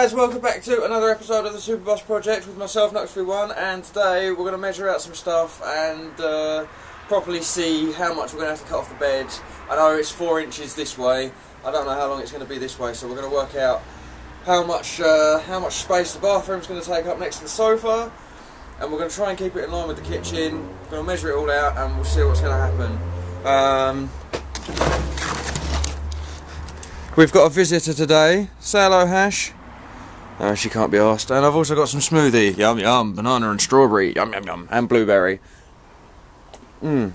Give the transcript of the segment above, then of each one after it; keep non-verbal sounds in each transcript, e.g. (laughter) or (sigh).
Guys, welcome back to another episode of the Superbus Project with myself, Knux31 and today we're going to measure out some stuff and uh, properly see how much we're going to have to cut off the bed. I know it's 4 inches this way, I don't know how long it's going to be this way so we're going to work out how much, uh, how much space the bathroom's going to take up next to the sofa and we're going to try and keep it in line with the kitchen, we're going to measure it all out and we'll see what's going to happen. Um, We've got a visitor today. Say hello, Hash. No, she can't be asked. And I've also got some smoothie. Yum yum. Banana and strawberry. Yum yum yum. And blueberry. Mmm.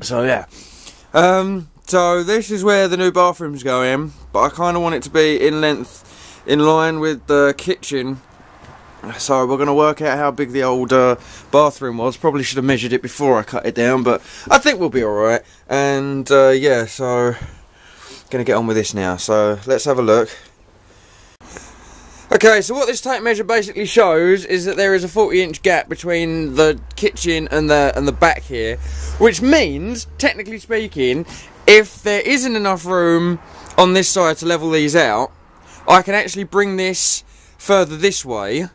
So yeah. Um. So this is where the new bathroom's going, but I kind of want it to be in length, in line with the kitchen. So we're going to work out how big the old uh, bathroom was. Probably should have measured it before I cut it down, but I think we'll be alright. And uh, yeah, so going to get on with this now. So let's have a look. Okay, so what this tape measure basically shows is that there is a 40 inch gap between the kitchen and the and the back here, which means, technically speaking, if there isn't enough room on this side to level these out, I can actually bring this further this way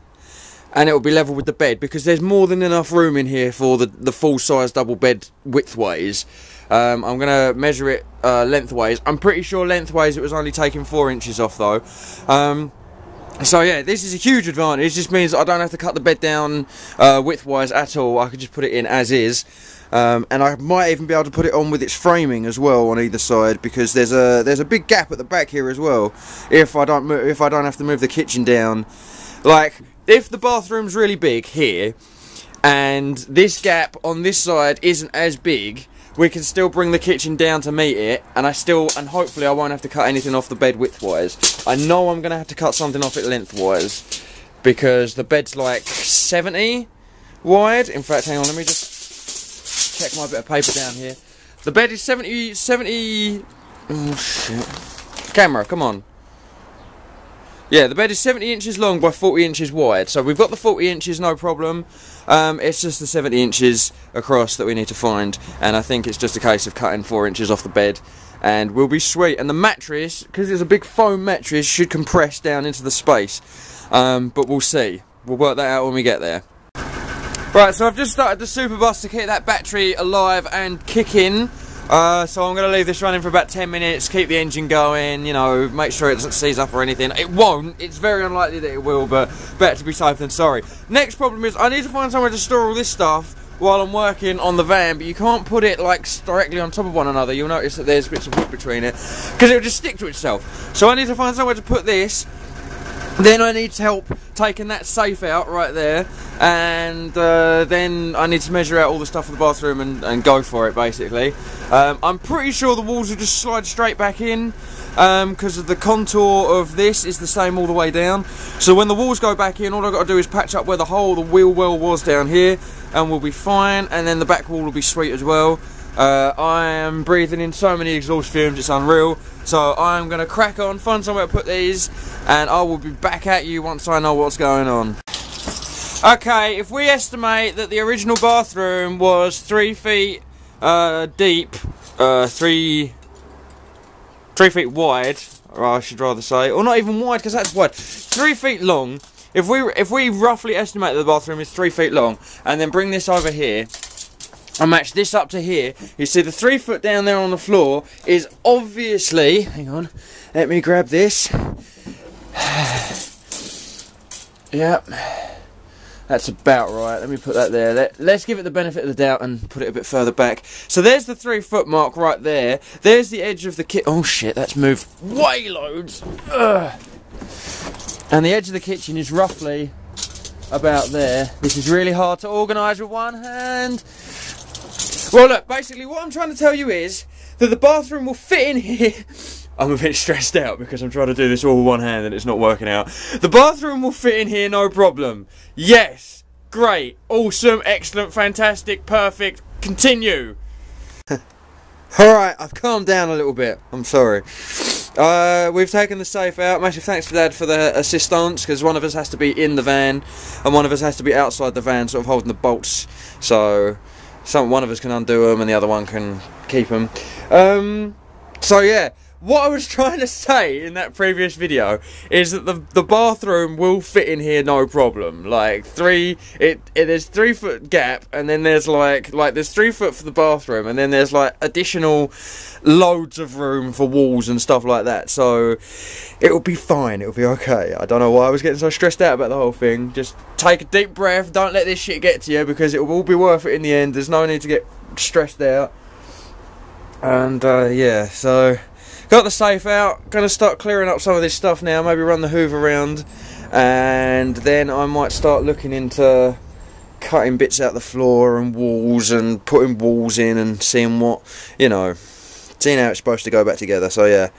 and it will be level with the bed because there's more than enough room in here for the, the full size double bed widthways. Um, I'm going to measure it uh, lengthways. I'm pretty sure lengthways it was only taking 4 inches off though. Um, so yeah, this is a huge advantage. This means I don't have to cut the bed down uh, widthwise at all. I can just put it in as is. Um, and I might even be able to put it on with its framing as well on either side because there's a there's a big gap at the back here as well. If I don't move, if I don't have to move the kitchen down, like if the bathroom's really big here, and this gap on this side isn't as big, we can still bring the kitchen down to meet it, and I still, and hopefully I won't have to cut anything off the bed widthwise. I know I'm to have to cut something off it lengthwise, because the bed's like 70 wide. In fact, hang on, let me just check my bit of paper down here. The bed is 70, 70, oh shit. Camera, come on. Yeah, the bed is 70 inches long by 40 inches wide. So we've got the 40 inches, no problem. Um, it's just the 70 inches across that we need to find. And I think it's just a case of cutting 4 inches off the bed. And we'll be sweet. And the mattress, because it's a big foam mattress, should compress down into the space. Um, but we'll see. We'll work that out when we get there. Right, so I've just started the Super Bus to keep that battery alive and kicking. Uh, so I'm going to leave this running for about 10 minutes, keep the engine going, you know, make sure it doesn't seize up or anything. It won't, it's very unlikely that it will, but better to be safe than sorry. Next problem is I need to find somewhere to store all this stuff while I'm working on the van, but you can't put it like directly on top of one another. You'll notice that there's bits of wood between it, because it'll just stick to itself. So I need to find somewhere to put this, then I need to help taking that safe out right there, and uh, then I need to measure out all the stuff for the bathroom and, and go for it basically. Um, I'm pretty sure the walls will just slide straight back in because um, of the contour of this is the same all the way down. So when the walls go back in, all I've got to do is patch up where the hole, the wheel well was down here, and we'll be fine. And then the back wall will be sweet as well. Uh, I am breathing in so many exhaust fumes, it's unreal. So I'm going to crack on, find somewhere to put these, and I will be back at you once I know what's going on. Okay, if we estimate that the original bathroom was three feet uh, deep, uh, three, three feet wide, or I should rather say, or not even wide because that's wide, three feet long. If we if we roughly estimate that the bathroom is three feet long, and then bring this over here, I match this up to here. You see the three foot down there on the floor is obviously, hang on, let me grab this. (sighs) yep. That's about right. Let me put that there. Let, us give it the benefit of the doubt and put it a bit further back. So there's the three foot mark right there. There's the edge of the kit. Oh shit, that's moved way loads. Ugh. And the edge of the kitchen is roughly about there. This is really hard to organise with one hand. Well, look, basically, what I'm trying to tell you is that the bathroom will fit in here. (laughs) I'm a bit stressed out because I'm trying to do this all with one hand and it's not working out. The bathroom will fit in here, no problem. Yes, great, awesome, excellent, fantastic, perfect. Continue. (laughs) Alright, I've calmed down a little bit. I'm sorry. Uh, we've taken the safe out. Massive thanks to Dad for the assistance because one of us has to be in the van and one of us has to be outside the van, sort of holding the bolts. So some one of us can undo them and the other one can keep them. Um, so yeah, what I was trying to say in that previous video is that the the bathroom will fit in here no problem. Like three, it, it there's three foot gap, and then there's like like there's three foot for the bathroom, and then there's like additional loads of room for walls and stuff like that. So it'll be fine. It'll be okay. I don't know why I was getting so stressed out about the whole thing. Just take a deep breath. Don't let this shit get to you because it will all be worth it in the end. There's no need to get stressed out. And uh, yeah, so got the safe out. Gonna start clearing up some of this stuff now. Maybe run the Hoover around, and then I might start looking into cutting bits out the floor and walls and putting walls in and seeing what you know, seeing how it's supposed to go back together. So yeah,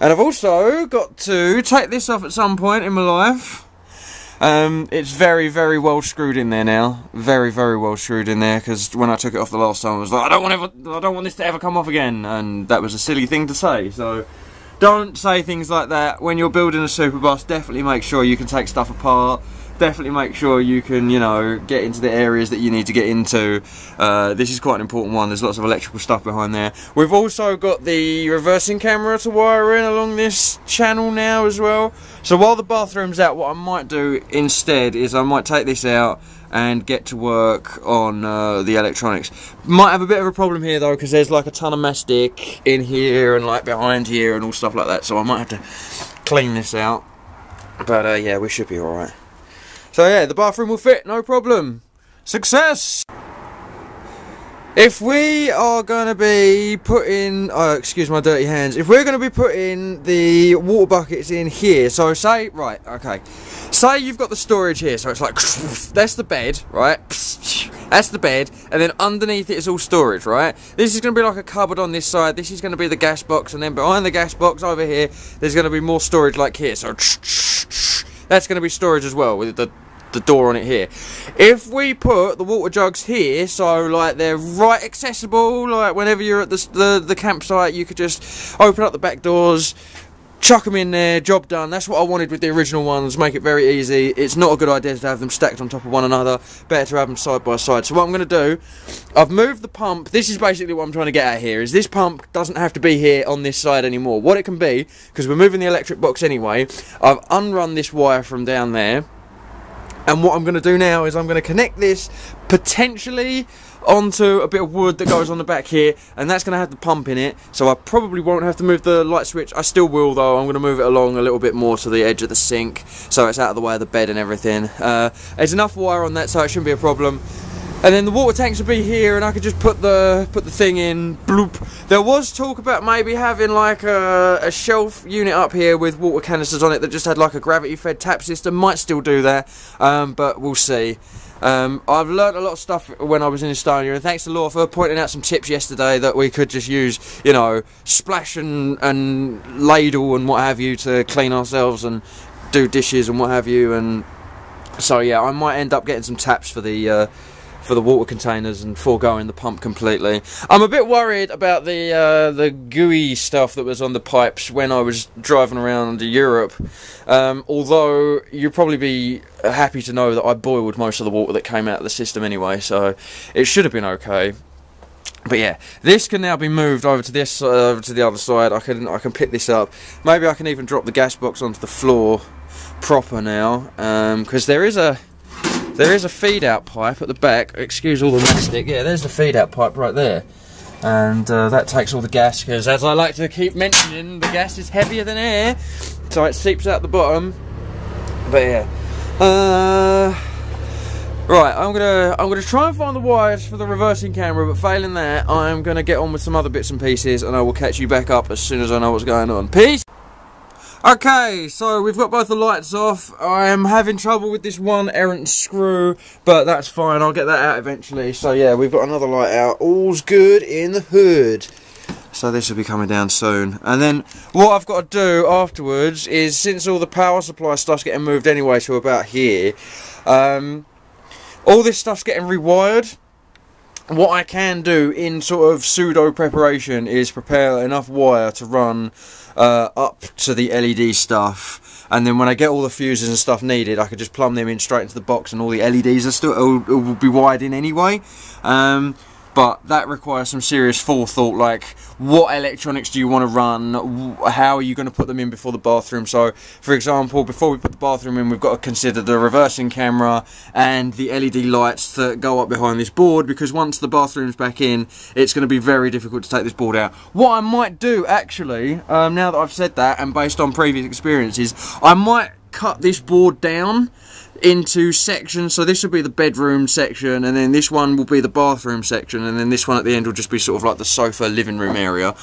and I've also got to take this off at some point in my life. Um, it's very, very well screwed in there now. Very, very well screwed in there. Because when I took it off the last time, I was like, I don't want ever, I don't want this to ever come off again, and that was a silly thing to say. So, don't say things like that when you're building a super bus. Definitely make sure you can take stuff apart definitely make sure you can, you know, get into the areas that you need to get into. Uh, this is quite an important one. There's lots of electrical stuff behind there. We've also got the reversing camera to wire in along this channel now as well. So while the bathroom's out, what I might do instead is I might take this out and get to work on uh, the electronics. Might have a bit of a problem here though because there's like a ton of mastic in here and like behind here and all stuff like that so I might have to clean this out. But uh, yeah, we should be alright. So yeah, the bathroom will fit, no problem. Success! If we are going to be putting, oh, excuse my dirty hands, if we're going to be putting the water buckets in here, so say, right, okay, say you've got the storage here, so it's like, (laughs) that's the bed, right, (laughs) that's the bed, and then underneath it is all storage, right, this is going to be like a cupboard on this side, this is going to be the gas box, and then behind the gas box over here, there's going to be more storage like here, so (laughs) that's going to be storage as well with the the door on it here. If we put the water jugs here, so like they're right accessible, like whenever you're at the, the, the campsite, you could just open up the back doors, chuck them in there, job done. That's what I wanted with the original ones, make it very easy. It's not a good idea to have them stacked on top of one another, better to have them side by side. So what I'm going to do, I've moved the pump, this is basically what I'm trying to get at here, is this pump doesn't have to be here on this side anymore. What it can be, because we're moving the electric box anyway, I've unrun this wire from down there, and what I'm going to do now is I'm going to connect this potentially onto a bit of wood that goes on the back here and that's going to have the pump in it. So I probably won't have to move the light switch. I still will though. I'm going to move it along a little bit more to the edge of the sink so it's out of the way of the bed and everything. Uh, there's enough wire on that so it shouldn't be a problem. And then the water tanks would be here and I could just put the put the thing in. Bloop. There was talk about maybe having like a, a, shelf unit up here with water canisters on it that just had like a gravity fed tap system. Might still do that um, but we'll see um, I've learned a lot of stuff when I was in Estonia, and thanks to Laura for pointing out some tips yesterday that we could just use, you know, splash and, and ladle and what have you to clean ourselves and do dishes and what have you. And so, yeah, I might end up getting some taps for the. Uh, for the water containers and foregoing the pump completely. I'm a bit worried about the uh, the gooey stuff that was on the pipes when I was driving around Europe. Um, although you'd probably be happy to know that I boiled most of the water that came out of the system anyway, so it should have been okay. But yeah, this can now be moved over to this uh, over to the other side. I can I can pick this up. Maybe I can even drop the gas box onto the floor proper now because um, there is a there is a feed out pipe at the back. Excuse all the mastic. Yeah, there's the feed out pipe right there. And uh, that takes all the gas because, as I like to keep mentioning, the gas is heavier than air, so it seeps out the bottom. But yeah, uh, right. I'm gonna I'm gonna try and find the wires for the reversing camera, but failing that, I'm gonna get on with some other bits and pieces, and I will catch you back up as soon as I know what's going on. Peace. Okay, so we've got both the lights off. I am having trouble with this one errant screw, but that's fine. I'll get that out eventually. So yeah, we've got another light out. All's good in the hood. So this will be coming down soon. And then what I've got to do afterwards is, since all the power supply stuff's getting moved anyway to about here, um, all this stuff's getting rewired what I can do in sort of pseudo preparation is prepare enough wire to run uh, up to the LED stuff. And then when I get all the fuses and stuff needed I could just plumb them in straight into the box and all the LEDs are still will, will be wired in anyway. Um, but that requires some serious forethought like what electronics do you want to run how are you going to put them in before the bathroom? So for example before we put the bathroom in we've got to consider the reversing camera and the LED lights that go up behind this board because once the bathroom's back in it's going to be very difficult to take this board out. What I might do actually um, now that I've said that and based on previous experiences I might cut this board down into sections. So this will be the bedroom section, and then this one will be the bathroom section, and then this one at the end will just be sort of like the sofa living room area.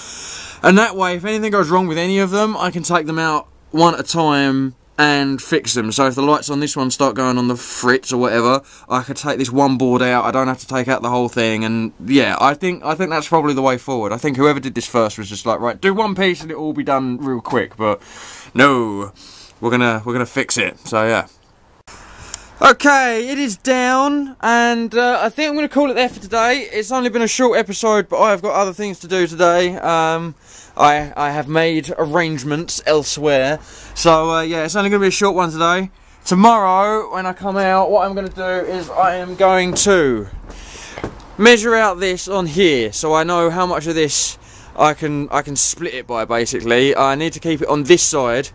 And that way, if anything goes wrong with any of them, I can take them out one at a time and fix them. So if the lights on this one start going on the fritz or whatever, I could take this one board out. I don't have to take out the whole thing. And yeah, I think I think that's probably the way forward. I think whoever did this first was just like, right, do one piece and it'll all be done real quick. But no, we're gonna we're gonna fix it. So yeah. Okay, it is down, and uh, I think I'm going to call it there for today. It's only been a short episode, but I have got other things to do today. Um, I I have made arrangements elsewhere, so uh, yeah, it's only going to be a short one today. Tomorrow, when I come out, what I'm going to do is I am going to measure out this on here, so I know how much of this I can I can split it by. Basically, I need to keep it on this side,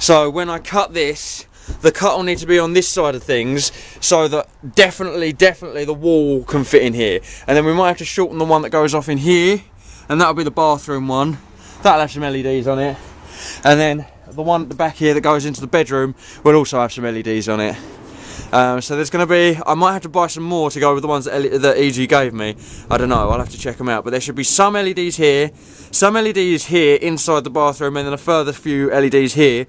so when I cut this the cut will need to be on this side of things so that definitely, definitely the wall can fit in here. And then we might have to shorten the one that goes off in here, and that'll be the bathroom one. That'll have some LEDs on it. And then the one at the back here that goes into the bedroom will also have some LEDs on it. Um, so there's going to be, I might have to buy some more to go with the ones that, that EG gave me. I don't know, I'll have to check them out. But there should be some LEDs here, some LEDs here inside the bathroom, and then a further few LEDs here.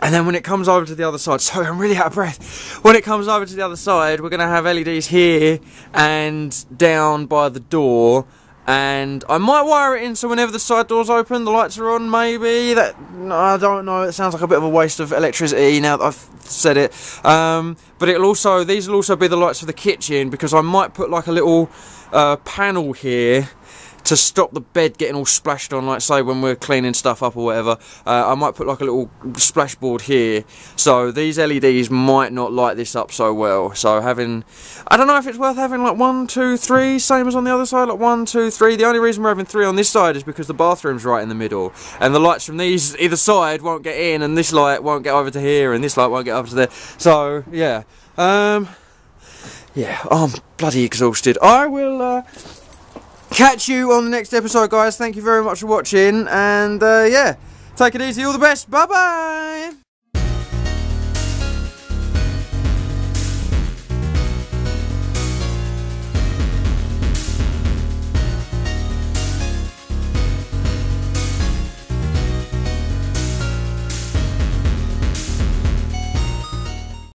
And then when it comes over to the other side, sorry, I'm really out of breath. When it comes over to the other side, we're going to have LEDs here and down by the door. And I might wire it in so whenever the side doors open, the lights are on, maybe. That I don't know, it sounds like a bit of a waste of electricity now that I've said it. Um, but it'll also, these will also be the lights for the kitchen because I might put like a little uh, panel here to stop the bed getting all splashed on, like say when we're cleaning stuff up or whatever, uh, I might put like a little splashboard here. So these LEDs might not light this up so well. So having, I don't know if it's worth having like one, two, three, same as on the other side, like one, two, three. The only reason we're having three on this side is because the bathroom's right in the middle, and the lights from these either side won't get in, and this light won't get over to here, and this light won't get over to there. So yeah. Um, yeah, I'm bloody exhausted. I will uh, catch you on the next episode, guys. Thank you very much for watching. And uh, yeah, take it easy. All the best. Bye bye.